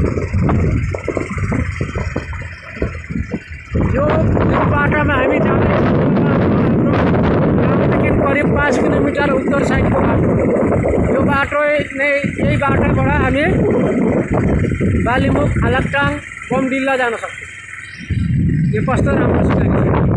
यो बाटामा हामी जाँदैछौँ करिब पाँच किलोमिटर उत्तर साइडको बाटो यो बाटो नै यही बाटोबाट हामी बालीमुख हालाक्टाङ बमडिल्ला जान सक्छौँ यो कस्तो राम्रो छ